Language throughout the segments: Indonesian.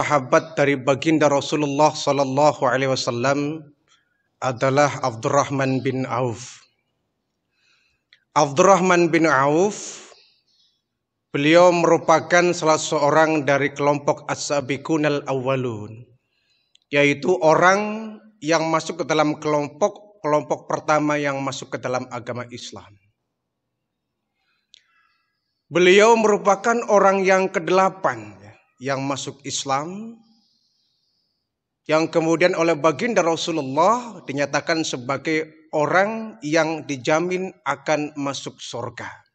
Sahabat dari baginda Rasulullah Sallallahu Alaihi Wasallam adalah Abdurrahman bin Auf. Abdurrahman bin Auf, beliau merupakan salah seorang dari kelompok As-Sabiqun al-Awwalun, yaitu orang yang masuk ke dalam kelompok kelompok pertama yang masuk ke dalam agama Islam. Beliau merupakan orang yang kedelapan ya, yang masuk Islam, yang kemudian oleh baginda Rasulullah dinyatakan sebagai orang yang dijamin akan masuk surga.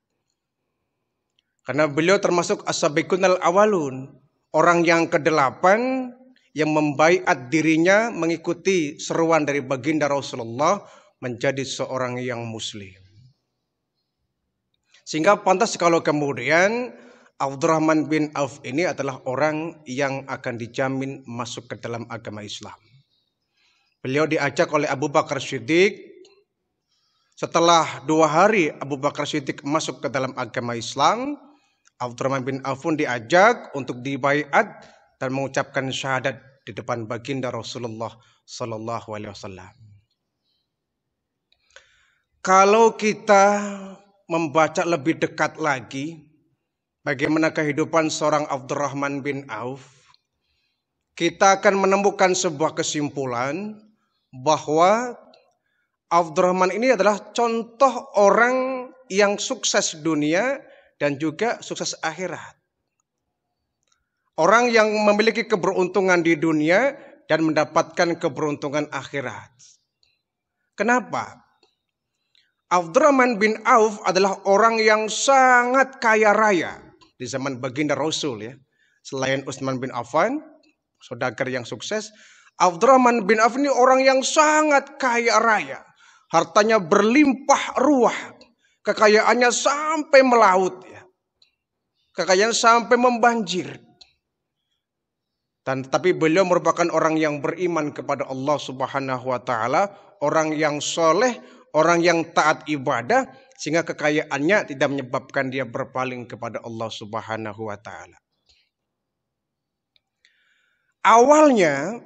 Karena beliau termasuk as-sabiqun al-awalun, orang yang kedelapan yang membaiat dirinya mengikuti seruan dari baginda Rasulullah menjadi seorang yang muslim. Sehingga pantas kalau kemudian Abdurrahman bin Auf ini adalah orang yang akan dijamin masuk ke dalam agama Islam. Beliau diajak oleh Abu Bakar Siddiq. Setelah dua hari Abu Bakar Siddiq masuk ke dalam agama Islam, Abdurrahman bin Auf pun diajak untuk dibaiat dan mengucapkan syahadat di depan baginda Rasulullah Sallallahu Alaihi Wasallam. Kalau kita membaca lebih dekat lagi bagaimana kehidupan seorang Abdurrahman bin Auf, kita akan menemukan sebuah kesimpulan bahwa Abdurrahman ini adalah contoh orang yang sukses dunia dan juga sukses akhirat. Orang yang memiliki keberuntungan di dunia dan mendapatkan keberuntungan akhirat. Kenapa? Abdurrahman bin Auf adalah orang yang sangat kaya raya di zaman baginda Rasul ya. Selain Utsman bin Affan, saudagar yang sukses, Abdurrahman bin Auf ini orang yang sangat kaya raya. Hartanya berlimpah ruah. Kekayaannya sampai melaut ya. Kekayaan sampai membanjir. Dan tapi beliau merupakan orang yang beriman kepada Allah Subhanahu wa taala, orang yang soleh, orang yang taat ibadah, sehingga kekayaannya tidak menyebabkan dia berpaling kepada Allah Subhanahu wa taala. Awalnya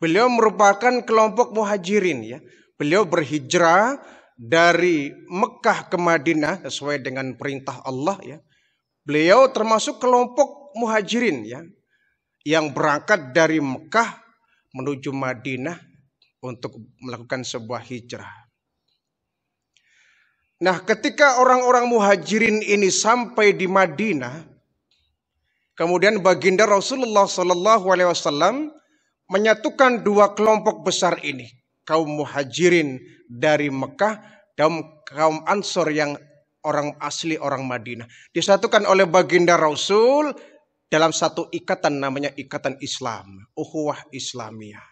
beliau merupakan kelompok muhajirin ya. Beliau berhijrah dari Mekah ke Madinah sesuai dengan perintah Allah ya. Beliau termasuk kelompok muhajirin ya yang berangkat dari Mekah menuju Madinah untuk melakukan sebuah hijrah. Nah, ketika orang-orang muhajirin ini sampai di Madinah, kemudian baginda Rasulullah Shallallahu Alaihi Wasallam menyatukan dua kelompok besar ini, kaum muhajirin dari Mekah dan kaum Ansor yang orang asli orang Madinah. Disatukan oleh baginda Rasul dalam satu ikatan namanya ikatan Islam, ukhuwah Islamiyah.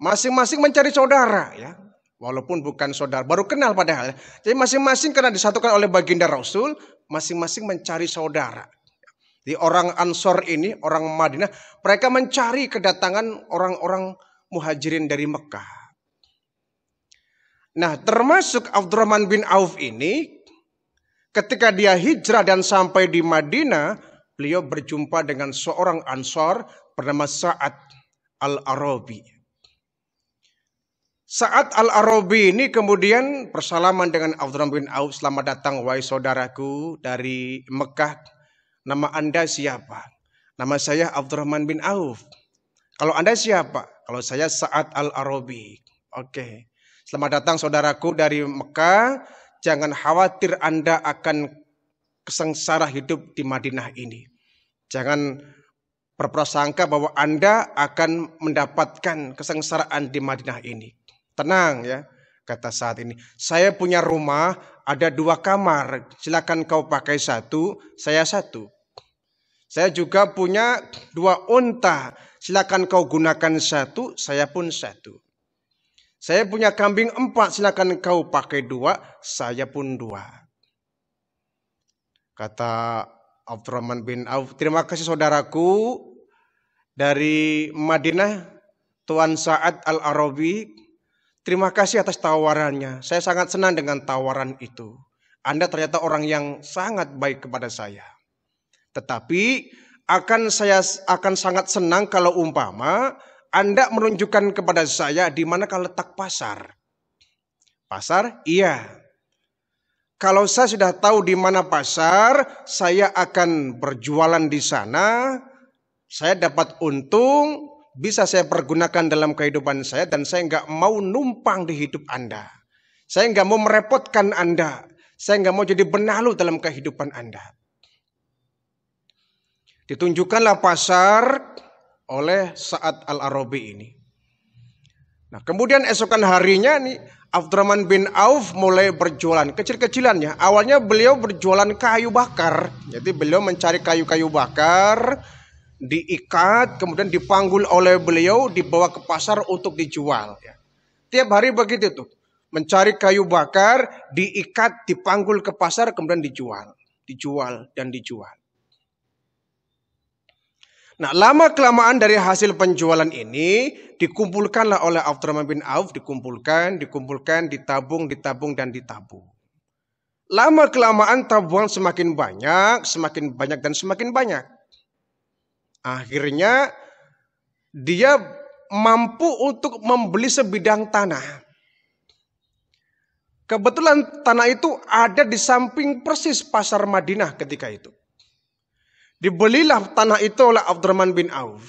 Masing-masing mencari saudara ya. Walaupun bukan saudara, baru kenal padahal. Jadi masing-masing karena disatukan oleh baginda Rasul, masing-masing mencari saudara. Di orang Ansor ini, orang Madinah, mereka mencari kedatangan orang-orang muhajirin dari Mekah. Nah, termasuk Abdurrahman bin Auf ini, ketika dia hijrah dan sampai di Madinah, beliau berjumpa dengan seorang Ansor bernama Sa'ad Al-Arabi. Saat Al-Arabi ini kemudian bersalaman dengan Abdurrahman bin Auf, selamat datang wahai saudaraku dari Mekah. Nama Anda siapa? Nama saya Abdurrahman bin Auf. Kalau Anda siapa? Kalau saya Sa'ad Al-Arabi. Oke. Selamat datang saudaraku dari Mekah. Jangan khawatir Anda akan kesengsara hidup di Madinah ini. Jangan berprasangka bahwa Anda akan mendapatkan kesengsaraan di Madinah ini. Tenang ya, kata saat ini. Saya punya rumah, ada dua kamar. Silakan kau pakai satu, saya satu. Saya juga punya dua unta. Silakan kau gunakan satu, saya pun satu. Saya punya kambing empat, silakan kau pakai dua, saya pun dua. Kata Abdurrahman bin Auf, terima kasih saudaraku. dari Madinah, Tuan Sa'ad Al-Arabi. Terima kasih atas tawarannya. Saya sangat senang dengan tawaran itu. Anda ternyata orang yang sangat baik kepada saya. Tetapi akan saya akan sangat senang kalau umpama Anda menunjukkan kepada saya di manakah letak pasar. Pasar? Iya. Kalau saya sudah tahu di mana pasar, saya akan berjualan di sana. Saya dapat untung, bisa saya pergunakan dalam kehidupan saya dan saya nggak mau numpang di hidup Anda. Saya nggak mau merepotkan Anda. Saya nggak mau jadi benalu dalam kehidupan Anda. Ditunjukkanlah pasar oleh saat Al-Arabi ini. Nah, kemudian esokan harinya nih Abdurrahman bin Auf mulai berjualan kecil-kecilannya. Awalnya beliau berjualan kayu bakar. Jadi beliau mencari kayu-kayu bakar, diikat, kemudian dipanggul oleh beliau, dibawa ke pasar untuk dijual. Ya. Tiap hari begitu tuh. Mencari kayu bakar, diikat, dipanggul ke pasar, kemudian dijual. Dijual dan dijual. Nah, lama kelamaan dari hasil penjualan ini dikumpulkanlah oleh Abdurrahman bin Auf, dikumpulkan, dikumpulkan, ditabung, ditabung dan ditabung. Lama kelamaan tabungan semakin banyak, semakin banyak dan semakin banyak. Akhirnya dia mampu untuk membeli sebidang tanah. Kebetulan tanah itu ada di samping persis pasar Madinah ketika itu. Dibelilah tanah itu oleh Abdurrahman bin Auf.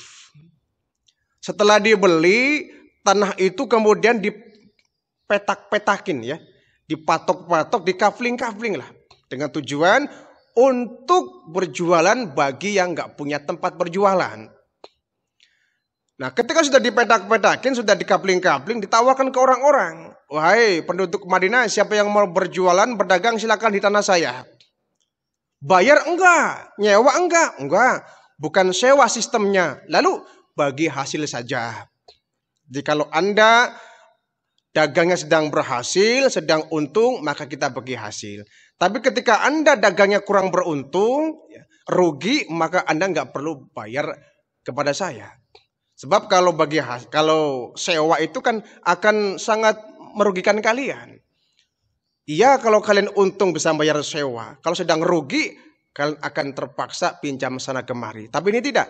Setelah dibeli, tanah itu kemudian dipetak-petakin ya. Dipatok-patok, dikafling-kafling lah. Dengan tujuan untuk berjualan bagi yang nggak punya tempat berjualan. Nah ketika sudah dipetak-petakin, sudah dikapling-kapling, ditawarkan ke orang-orang. Wahai penduduk Madinah, siapa yang mau berjualan, berdagang silakan di tanah saya. Bayar enggak? Nyewa enggak? Enggak. Bukan sewa sistemnya. Lalu bagi hasil saja. Jadi kalau Anda dagangnya sedang berhasil, sedang untung, maka kita bagi hasil. Tapi ketika Anda dagangnya kurang beruntung, ya, rugi, maka Anda nggak perlu bayar kepada saya. Sebab kalau bagi kalau sewa itu kan akan sangat merugikan kalian. Iya kalau kalian untung bisa bayar sewa. Kalau sedang rugi, kalian akan terpaksa pinjam sana kemari. Tapi ini tidak.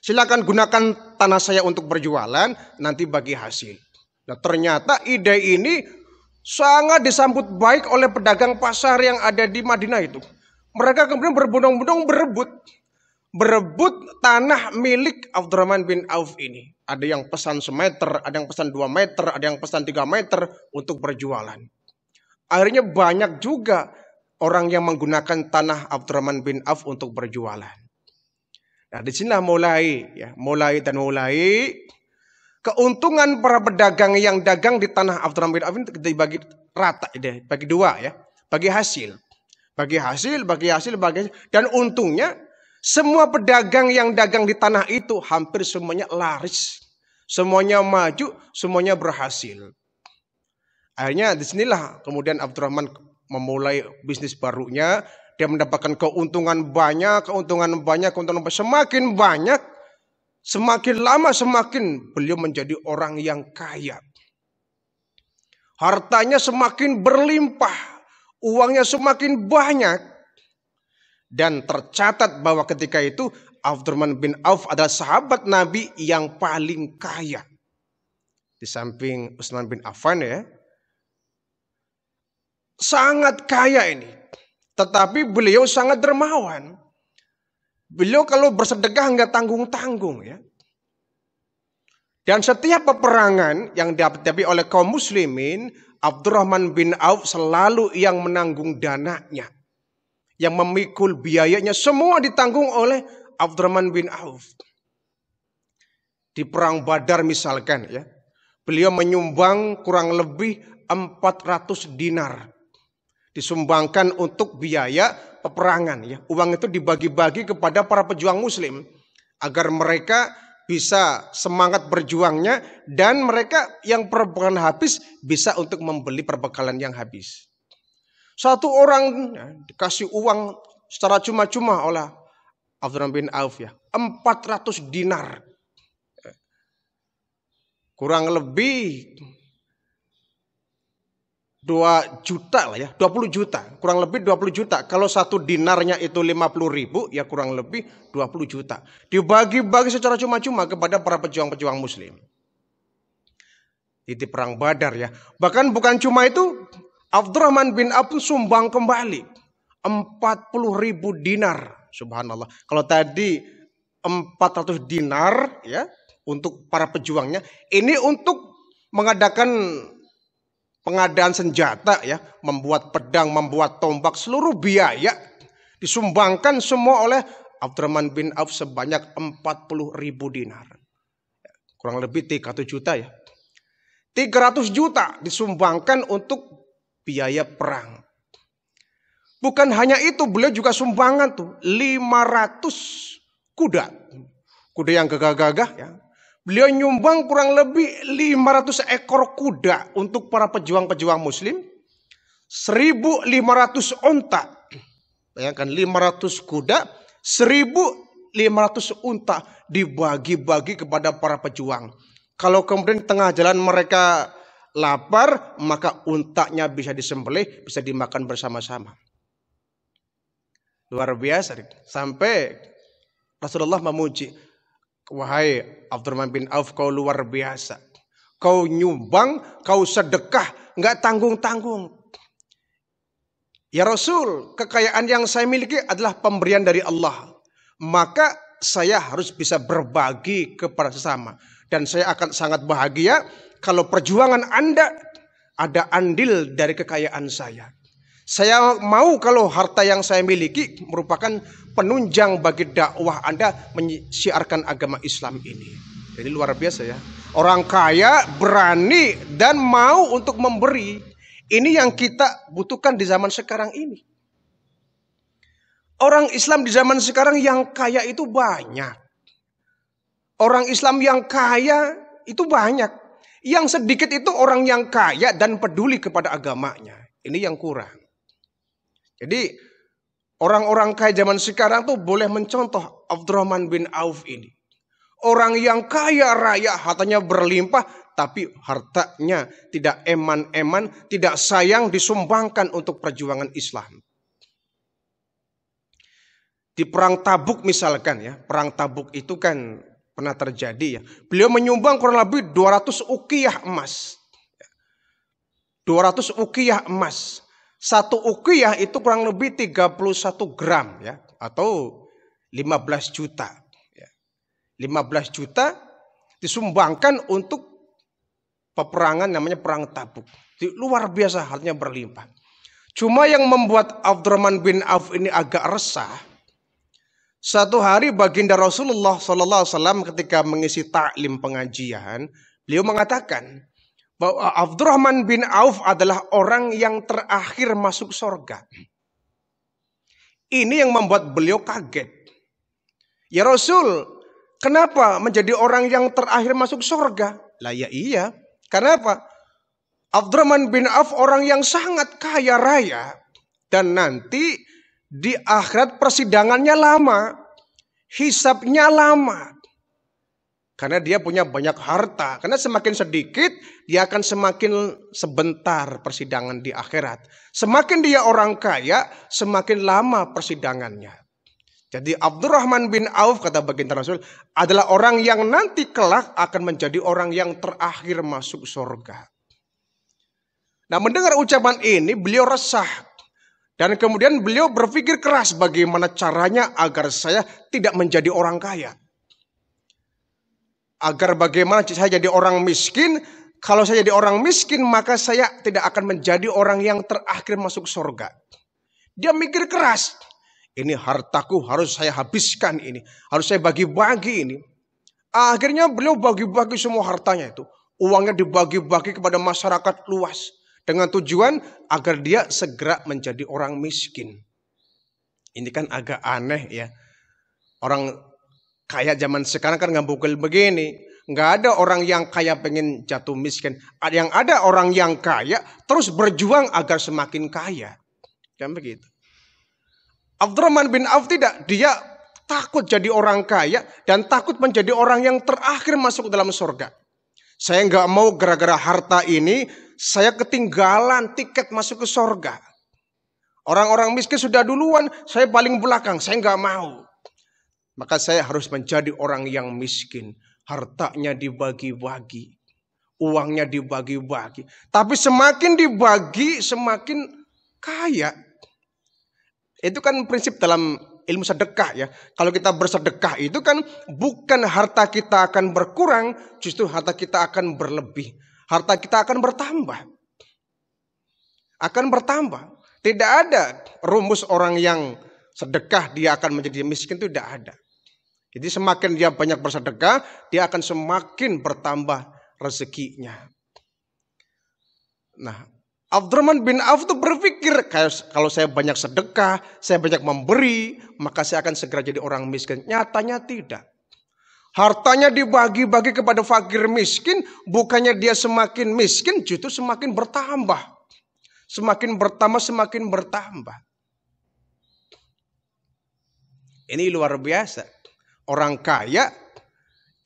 Silakan gunakan tanah saya untuk berjualan, nanti bagi hasil. Nah ternyata ide ini sangat disambut baik oleh pedagang pasar yang ada di Madinah itu. Mereka kemudian berbondong-bondong berebut. Berebut tanah milik Abdurrahman bin Auf ini. Ada yang pesan semeter, ada yang pesan dua meter, ada yang pesan tiga meter untuk berjualan. Akhirnya banyak juga orang yang menggunakan tanah Abdurrahman bin Auf untuk berjualan. Nah, di sinilah mulai ya, mulai dan mulai keuntungan para pedagang yang dagang di tanah Abdurrahman bin Auf ini dibagi rata deh, bagi dua ya, bagi hasil. Bagi hasil, bagi hasil, bagi hasil. dan untungnya semua pedagang yang dagang di tanah itu hampir semuanya laris. Semuanya maju, semuanya berhasil. Akhirnya di sinilah kemudian Abdurrahman memulai bisnis barunya. Dia mendapatkan keuntungan banyak, keuntungan banyak, keuntungan banyak. Semakin banyak, semakin lama semakin beliau menjadi orang yang kaya. Hartanya semakin berlimpah, uangnya semakin banyak. Dan tercatat bahwa ketika itu Abdurrahman bin Auf adalah sahabat Nabi yang paling kaya. Di samping Utsman bin Affan ya, sangat kaya ini. Tetapi beliau sangat dermawan. Beliau kalau bersedekah nggak tanggung-tanggung ya. Dan setiap peperangan yang dihadapi oleh kaum muslimin, Abdurrahman bin Auf selalu yang menanggung dananya. Yang memikul biayanya semua ditanggung oleh Abdurrahman bin Auf. Di perang Badar misalkan ya. Beliau menyumbang kurang lebih 400 dinar disumbangkan untuk biaya peperangan ya. Uang itu dibagi-bagi kepada para pejuang muslim agar mereka bisa semangat berjuangnya dan mereka yang perbekalan habis bisa untuk membeli perbekalan yang habis. Satu orang ya, dikasih uang secara cuma-cuma oleh Abdurrahman bin Auf ya, 400 dinar kurang lebih 2 juta lah ya, 20 juta, kurang lebih 20 juta. Kalau satu dinarnya itu 50 ribu, ya kurang lebih 20 juta. Dibagi-bagi secara cuma-cuma kepada para pejuang-pejuang muslim. Itu perang badar ya. Bahkan bukan cuma itu, Abdurrahman bin Auf sumbang kembali. 40 ribu dinar. Subhanallah. Kalau tadi 400 dinar ya untuk para pejuangnya. Ini untuk mengadakan pengadaan senjata ya, membuat pedang, membuat tombak, seluruh biaya disumbangkan semua oleh Abdurrahman bin Auf sebanyak 40 ribu dinar. Kurang lebih 300 juta ya. 300 juta disumbangkan untuk biaya perang. Bukan hanya itu, beliau juga sumbangan tuh 500 kuda. Kuda yang gagah-gagah ya. Beliau nyumbang kurang lebih 500 ekor kuda untuk para pejuang-pejuang muslim. 1500 unta. Bayangkan 500 kuda, 1500 unta dibagi-bagi kepada para pejuang. Kalau kemudian tengah jalan mereka lapar, maka untanya bisa disembelih, bisa dimakan bersama-sama. Luar biasa. Sampai Rasulullah memuji, Wahai Abdurrahman bin Auf, kau luar biasa. Kau nyumbang, kau sedekah, nggak tanggung-tanggung. Ya Rasul, kekayaan yang saya miliki adalah pemberian dari Allah. Maka saya harus bisa berbagi kepada sesama. Dan saya akan sangat bahagia kalau perjuangan Anda ada andil dari kekayaan saya. Saya mau kalau harta yang saya miliki merupakan penunjang bagi dakwah Anda menyiarkan agama Islam ini. Jadi luar biasa ya. Orang kaya berani dan mau untuk memberi. Ini yang kita butuhkan di zaman sekarang ini. Orang Islam di zaman sekarang yang kaya itu banyak. Orang Islam yang kaya itu banyak. Yang sedikit itu orang yang kaya dan peduli kepada agamanya. Ini yang kurang. Jadi orang-orang kaya zaman sekarang tuh boleh mencontoh Abdurrahman bin Auf ini. Orang yang kaya raya, hartanya berlimpah, tapi hartanya tidak eman-eman, tidak sayang disumbangkan untuk perjuangan Islam. Di perang Tabuk misalkan ya, perang Tabuk itu kan pernah terjadi ya. Beliau menyumbang kurang lebih 200 ukiyah emas. 200 ukiyah emas. Satu ukiyah itu kurang lebih 31 gram ya atau 15 juta. Ya. 15 juta disumbangkan untuk peperangan namanya perang tabuk. Luar biasa halnya berlimpah. Cuma yang membuat Abdurrahman bin Auf ini agak resah. Satu hari baginda Rasulullah SAW ketika mengisi taklim pengajian, beliau mengatakan, bahwa Abdurrahman bin Auf adalah orang yang terakhir masuk sorga. Ini yang membuat beliau kaget. Ya Rasul, kenapa menjadi orang yang terakhir masuk sorga? Lah ya iya, kenapa? Abdurrahman bin Auf orang yang sangat kaya raya. Dan nanti di akhirat persidangannya lama. Hisapnya lama. Karena dia punya banyak harta. Karena semakin sedikit, dia akan semakin sebentar persidangan di akhirat. Semakin dia orang kaya, semakin lama persidangannya. Jadi Abdurrahman bin Auf, kata baginda Rasul, adalah orang yang nanti kelak akan menjadi orang yang terakhir masuk surga. Nah mendengar ucapan ini, beliau resah. Dan kemudian beliau berpikir keras bagaimana caranya agar saya tidak menjadi orang kaya. Agar bagaimana saya jadi orang miskin, kalau saya jadi orang miskin maka saya tidak akan menjadi orang yang terakhir masuk surga. Dia mikir keras. Ini hartaku harus saya habiskan ini. Harus saya bagi-bagi ini. Akhirnya beliau bagi-bagi semua hartanya itu. Uangnya dibagi-bagi kepada masyarakat luas. Dengan tujuan agar dia segera menjadi orang miskin. Ini kan agak aneh ya. Orang Kayak zaman sekarang kan nggak bukul begini. Nggak ada orang yang kaya pengen jatuh miskin. Yang ada orang yang kaya terus berjuang agar semakin kaya. Kan begitu. Abdurrahman bin Auf tidak. Dia takut jadi orang kaya dan takut menjadi orang yang terakhir masuk dalam surga. Saya nggak mau gara-gara harta ini saya ketinggalan tiket masuk ke sorga. Orang-orang miskin sudah duluan, saya paling belakang, saya nggak mau. Maka saya harus menjadi orang yang miskin. Hartanya dibagi-bagi. Uangnya dibagi-bagi. Tapi semakin dibagi, semakin kaya. Itu kan prinsip dalam ilmu sedekah ya. Kalau kita bersedekah itu kan bukan harta kita akan berkurang, justru harta kita akan berlebih. Harta kita akan bertambah. Akan bertambah. Tidak ada rumus orang yang sedekah dia akan menjadi miskin itu tidak ada. Jadi semakin dia banyak bersedekah, dia akan semakin bertambah rezekinya. Nah, Abdurrahman bin Auf itu berpikir kalau saya banyak sedekah, saya banyak memberi, maka saya akan segera jadi orang miskin. Nyatanya tidak. Hartanya dibagi-bagi kepada fakir miskin, bukannya dia semakin miskin, justru semakin bertambah. Semakin bertambah, semakin bertambah. Ini luar biasa. Orang kaya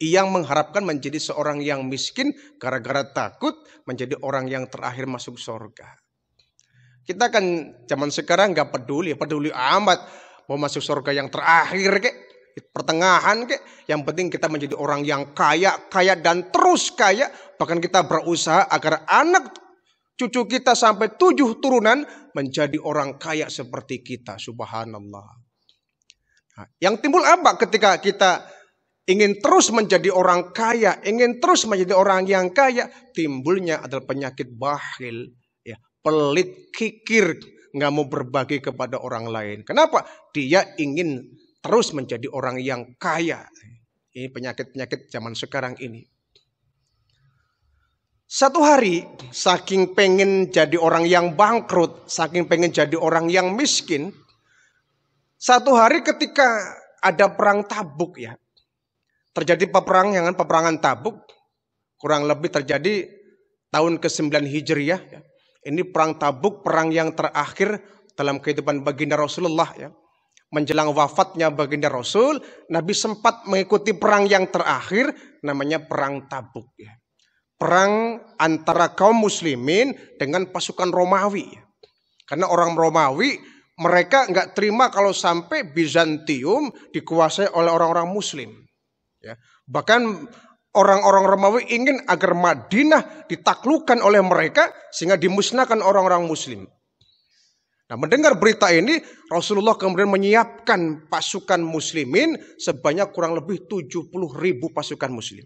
yang mengharapkan menjadi seorang yang miskin gara-gara takut menjadi orang yang terakhir masuk surga. Kita kan zaman sekarang nggak peduli, peduli amat mau masuk surga yang terakhir kek, pertengahan kek. Yang penting kita menjadi orang yang kaya, kaya dan terus kaya. Bahkan kita berusaha agar anak cucu kita sampai tujuh turunan menjadi orang kaya seperti kita. Subhanallah. Yang timbul apa ketika kita ingin terus menjadi orang kaya, ingin terus menjadi orang yang kaya, timbulnya adalah penyakit bahil, ya, pelit, kikir, nggak mau berbagi kepada orang lain. Kenapa? Dia ingin terus menjadi orang yang kaya. Ini penyakit-penyakit zaman sekarang ini. Satu hari, saking pengen jadi orang yang bangkrut, saking pengen jadi orang yang miskin, satu hari ketika ada perang tabuk ya, terjadi peperangan, peperangan tabuk, kurang lebih terjadi tahun ke-9 Hijriah. Ya. Ini perang tabuk, perang yang terakhir dalam kehidupan baginda Rasulullah ya. Menjelang wafatnya baginda Rasul, Nabi sempat mengikuti perang yang terakhir, namanya perang tabuk ya perang antara kaum muslimin dengan pasukan Romawi. Karena orang Romawi mereka nggak terima kalau sampai Bizantium dikuasai oleh orang-orang muslim. Ya. Bahkan orang-orang Romawi ingin agar Madinah ditaklukkan oleh mereka sehingga dimusnahkan orang-orang muslim. Nah mendengar berita ini Rasulullah kemudian menyiapkan pasukan muslimin sebanyak kurang lebih 70 ribu pasukan muslim.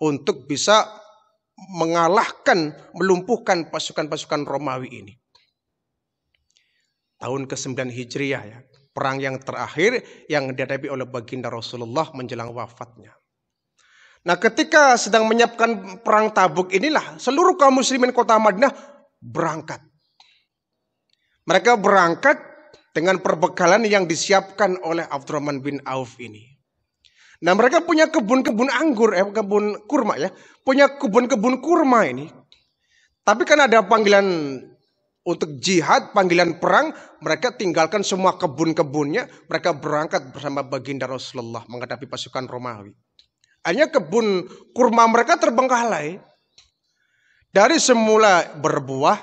Untuk bisa mengalahkan, melumpuhkan pasukan-pasukan Romawi ini. Tahun ke-9 Hijriah ya. Perang yang terakhir yang dihadapi oleh baginda Rasulullah menjelang wafatnya. Nah ketika sedang menyiapkan perang tabuk inilah seluruh kaum muslimin kota Madinah berangkat. Mereka berangkat dengan perbekalan yang disiapkan oleh Abdurrahman bin Auf ini. Nah mereka punya kebun-kebun anggur, eh, kebun kurma ya. Punya kebun-kebun kurma ini. Tapi kan ada panggilan untuk jihad, panggilan perang. Mereka tinggalkan semua kebun-kebunnya. Mereka berangkat bersama baginda Rasulullah menghadapi pasukan Romawi. Hanya kebun kurma mereka terbengkalai. Dari semula berbuah,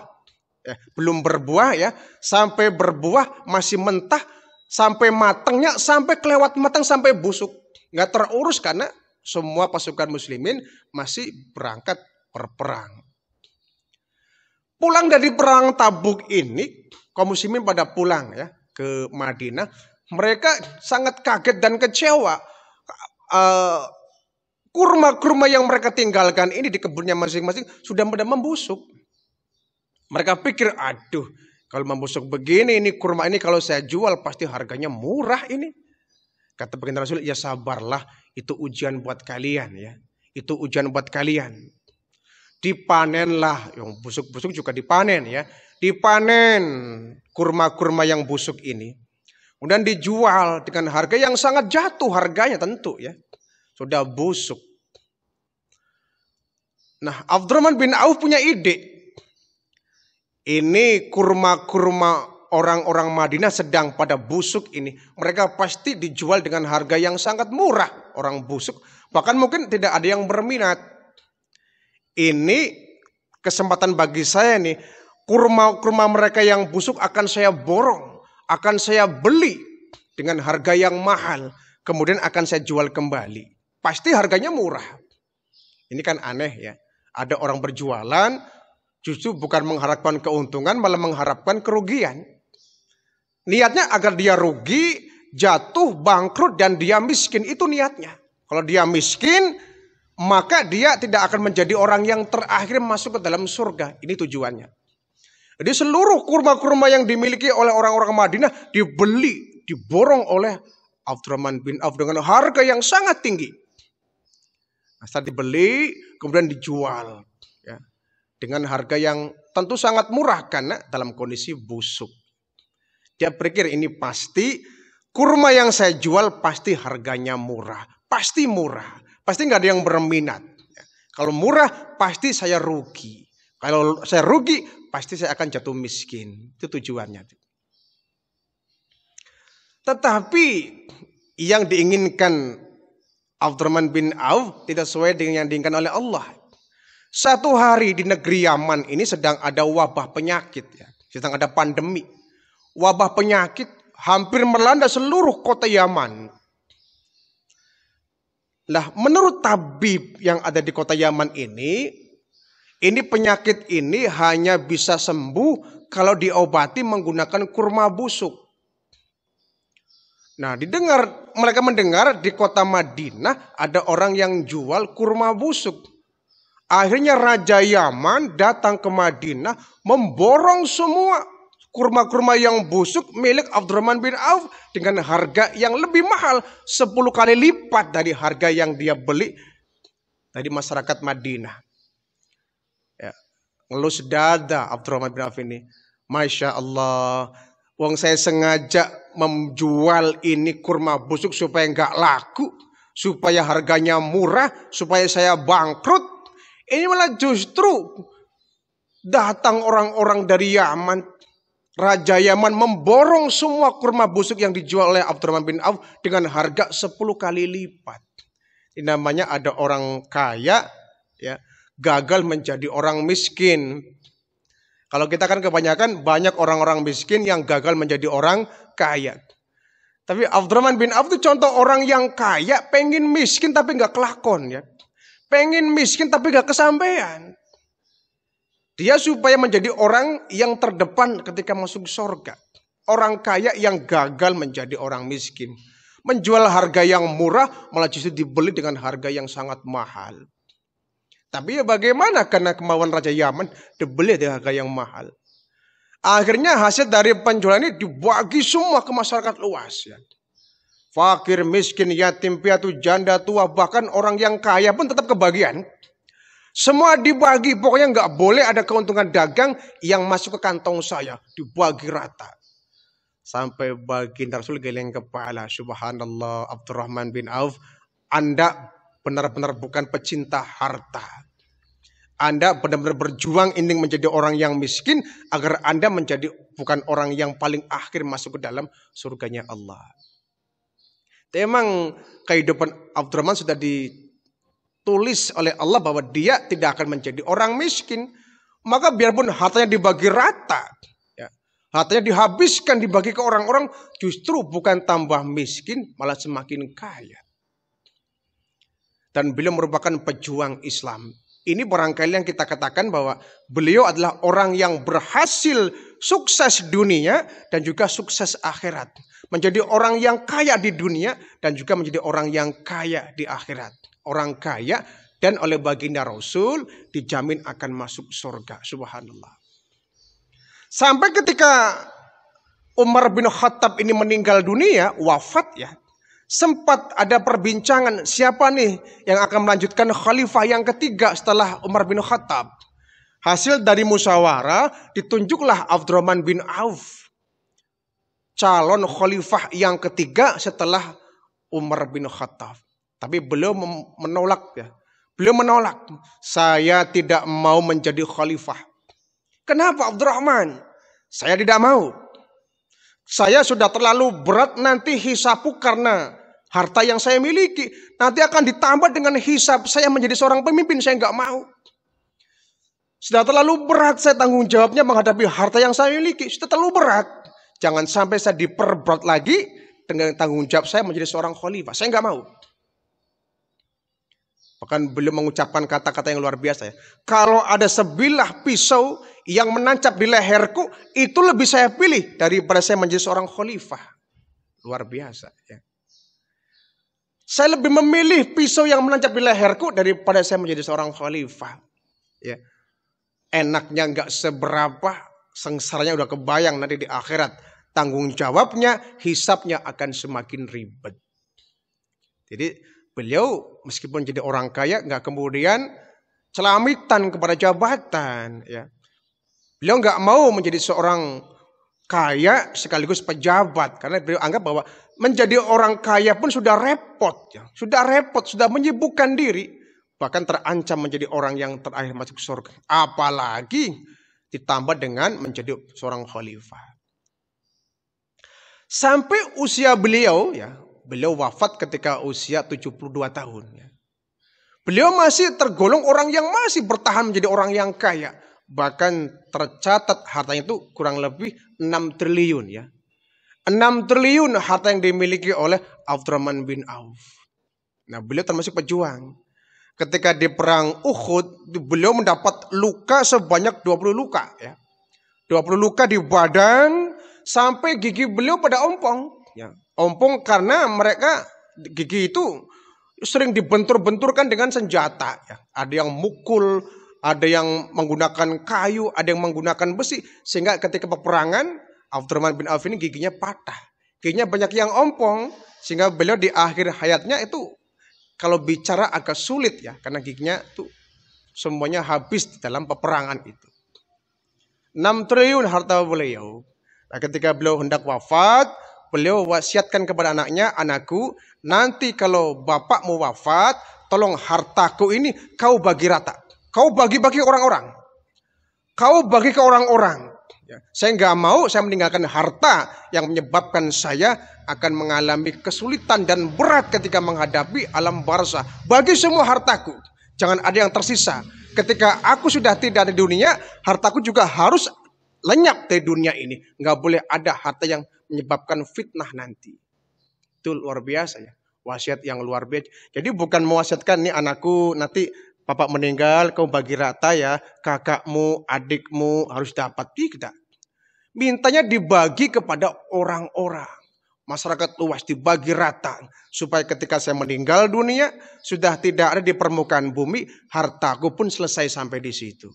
eh, belum berbuah ya, sampai berbuah masih mentah, sampai matangnya, sampai kelewat matang, sampai busuk nggak terurus karena semua pasukan muslimin masih berangkat berperang. Pulang dari perang Tabuk ini, kaum muslimin pada pulang ya ke Madinah. Mereka sangat kaget dan kecewa. Uh, kurma-kurma yang mereka tinggalkan ini di kebunnya masing-masing sudah pada membusuk. Mereka pikir, aduh, kalau membusuk begini, ini kurma ini kalau saya jual pasti harganya murah ini. Kata baginda Rasul, ya sabarlah, itu ujian buat kalian ya. Itu ujian buat kalian. Dipanenlah, yang busuk-busuk juga dipanen ya. Dipanen kurma-kurma yang busuk ini. Kemudian dijual dengan harga yang sangat jatuh harganya tentu ya. Sudah busuk. Nah, Abdurrahman bin Auf punya ide. Ini kurma-kurma orang-orang Madinah sedang pada busuk ini, mereka pasti dijual dengan harga yang sangat murah. Orang busuk, bahkan mungkin tidak ada yang berminat. Ini kesempatan bagi saya nih, kurma-kurma mereka yang busuk akan saya borong, akan saya beli dengan harga yang mahal, kemudian akan saya jual kembali. Pasti harganya murah. Ini kan aneh ya. Ada orang berjualan justru bukan mengharapkan keuntungan malah mengharapkan kerugian. Niatnya agar dia rugi, jatuh, bangkrut dan dia miskin itu niatnya. Kalau dia miskin, maka dia tidak akan menjadi orang yang terakhir masuk ke dalam surga. Ini tujuannya. Jadi seluruh kurma-kurma yang dimiliki oleh orang-orang Madinah dibeli, diborong oleh Abdurrahman bin Auf dengan harga yang sangat tinggi. Setelah dibeli, kemudian dijual ya, dengan harga yang tentu sangat murah karena dalam kondisi busuk. Dia pikir ini pasti kurma yang saya jual pasti harganya murah. Pasti murah. Pasti nggak ada yang berminat. Kalau murah pasti saya rugi. Kalau saya rugi pasti saya akan jatuh miskin. Itu tujuannya. Tetapi yang diinginkan Abdurrahman bin Auf tidak sesuai dengan yang diinginkan oleh Allah. Satu hari di negeri Yaman ini sedang ada wabah penyakit ya. Sedang ada pandemi wabah penyakit hampir melanda seluruh kota Yaman. Nah, menurut tabib yang ada di kota Yaman ini, ini penyakit ini hanya bisa sembuh kalau diobati menggunakan kurma busuk. Nah, didengar mereka mendengar di kota Madinah ada orang yang jual kurma busuk. Akhirnya Raja Yaman datang ke Madinah memborong semua kurma-kurma yang busuk milik Abdurrahman bin Auf dengan harga yang lebih mahal 10 kali lipat dari harga yang dia beli dari masyarakat Madinah. Ya, ngelus dada Abdurrahman bin Auf ini. Masya Allah. Wong saya sengaja menjual ini kurma busuk supaya nggak laku, supaya harganya murah, supaya saya bangkrut. Ini malah justru datang orang-orang dari Yaman Raja Yaman memborong semua kurma busuk yang dijual oleh Abdurrahman bin Auf dengan harga 10 kali lipat. Ini namanya ada orang kaya ya gagal menjadi orang miskin. Kalau kita kan kebanyakan banyak orang-orang miskin yang gagal menjadi orang kaya. Tapi Abdurrahman bin Auf itu contoh orang yang kaya pengen miskin tapi nggak kelakon ya. Pengen miskin tapi nggak kesampaian. Dia supaya menjadi orang yang terdepan ketika masuk surga. Orang kaya yang gagal menjadi orang miskin. Menjual harga yang murah malah justru dibeli dengan harga yang sangat mahal. Tapi ya bagaimana karena kemauan Raja Yaman dibeli dengan harga yang mahal. Akhirnya hasil dari penjualan ini dibagi semua ke masyarakat luas. Ya. Fakir, miskin, yatim, piatu, janda, tua, bahkan orang yang kaya pun tetap kebagian. Semua dibagi, pokoknya nggak boleh ada keuntungan dagang yang masuk ke kantong saya. Dibagi rata. Sampai baginda Rasul geleng kepala. Subhanallah Abdurrahman bin Auf. Anda benar-benar bukan pecinta harta. Anda benar-benar berjuang ingin menjadi orang yang miskin agar Anda menjadi bukan orang yang paling akhir masuk ke dalam surganya Allah. Memang kehidupan Abdurrahman sudah di tulis oleh Allah bahwa dia tidak akan menjadi orang miskin. Maka biarpun hartanya dibagi rata, ya, hartanya dihabiskan dibagi ke orang-orang, justru bukan tambah miskin, malah semakin kaya. Dan beliau merupakan pejuang Islam. Ini barangkali yang kita katakan bahwa beliau adalah orang yang berhasil sukses dunia dan juga sukses akhirat. Menjadi orang yang kaya di dunia dan juga menjadi orang yang kaya di akhirat orang kaya dan oleh baginda Rasul dijamin akan masuk surga. Subhanallah. Sampai ketika Umar bin Khattab ini meninggal dunia, wafat ya. Sempat ada perbincangan siapa nih yang akan melanjutkan khalifah yang ketiga setelah Umar bin Khattab. Hasil dari musyawarah ditunjuklah Abdurrahman bin Auf. Calon khalifah yang ketiga setelah Umar bin Khattab. Tapi beliau menolak ya. Beliau menolak. Saya tidak mau menjadi khalifah. Kenapa Abdurrahman? Saya tidak mau. Saya sudah terlalu berat nanti hisapku karena harta yang saya miliki. Nanti akan ditambah dengan hisap saya menjadi seorang pemimpin. Saya nggak mau. Sudah terlalu berat saya tanggung jawabnya menghadapi harta yang saya miliki. Sudah terlalu berat. Jangan sampai saya diperberat lagi dengan tanggung jawab saya menjadi seorang khalifah. Saya nggak mau. Bahkan beliau mengucapkan kata-kata yang luar biasa ya. Kalau ada sebilah pisau yang menancap di leherku, itu lebih saya pilih daripada saya menjadi seorang khalifah. Luar biasa ya. Saya lebih memilih pisau yang menancap di leherku daripada saya menjadi seorang khalifah. Ya. Enaknya nggak seberapa, sengsaranya udah kebayang nanti di akhirat. Tanggung jawabnya, hisapnya akan semakin ribet. Jadi Beliau meskipun jadi orang kaya nggak kemudian celamitan kepada jabatan ya. Beliau nggak mau menjadi seorang kaya sekaligus pejabat karena beliau anggap bahwa menjadi orang kaya pun sudah repot ya. Sudah repot, sudah menyibukkan diri bahkan terancam menjadi orang yang terakhir masuk surga. Apalagi ditambah dengan menjadi seorang khalifah. Sampai usia beliau ya, beliau wafat ketika usia 72 tahun. Ya. Beliau masih tergolong orang yang masih bertahan menjadi orang yang kaya. Bahkan tercatat hartanya itu kurang lebih 6 triliun ya. 6 triliun harta yang dimiliki oleh Abdurrahman bin Auf. Nah beliau termasuk pejuang. Ketika di perang Uhud, beliau mendapat luka sebanyak 20 luka ya. 20 luka di badan sampai gigi beliau pada ompong. Ya. Ompong karena mereka gigi itu sering dibentur-benturkan dengan senjata. Ya. Ada yang mukul, ada yang menggunakan kayu, ada yang menggunakan besi. Sehingga ketika peperangan, Abdurrahman bin Auf ini giginya patah. Giginya banyak yang ompong. Sehingga beliau di akhir hayatnya itu kalau bicara agak sulit ya. Karena giginya itu semuanya habis di dalam peperangan itu. 6 triliun harta beliau. Nah, ketika beliau hendak wafat, beliau wasiatkan kepada anaknya, anakku, nanti kalau bapakmu wafat, tolong hartaku ini kau bagi rata. Kau bagi-bagi orang-orang. Kau bagi ke orang-orang. Ya, saya nggak mau saya meninggalkan harta yang menyebabkan saya akan mengalami kesulitan dan berat ketika menghadapi alam barzah. Bagi semua hartaku, jangan ada yang tersisa. Ketika aku sudah tidak ada di dunia, hartaku juga harus lenyap dari dunia ini. Nggak boleh ada harta yang menyebabkan fitnah nanti. Itu luar biasa ya. Wasiat yang luar biasa. Jadi bukan mewasiatkan nih anakku nanti bapak meninggal kau bagi rata ya. Kakakmu, adikmu harus dapat. Tidak. Mintanya dibagi kepada orang-orang. Masyarakat luas dibagi rata. Supaya ketika saya meninggal dunia. Sudah tidak ada di permukaan bumi. Hartaku pun selesai sampai di situ.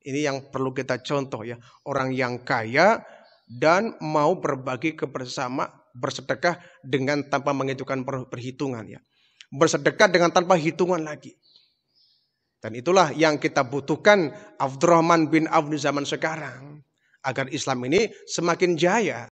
Ini yang perlu kita contoh ya. Orang yang kaya dan mau berbagi bersama bersedekah dengan tanpa menghitungkan perhitungan ya. Bersedekah dengan tanpa hitungan lagi. Dan itulah yang kita butuhkan Abdurrahman bin Auf di zaman sekarang. Agar Islam ini semakin jaya.